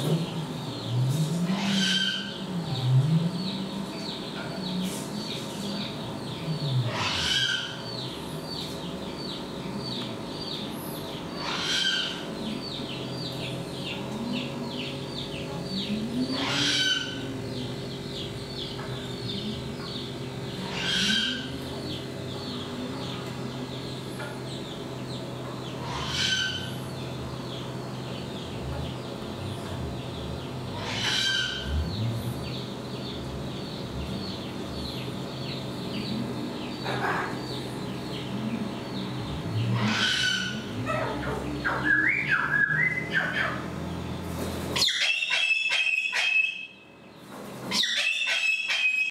Jesús.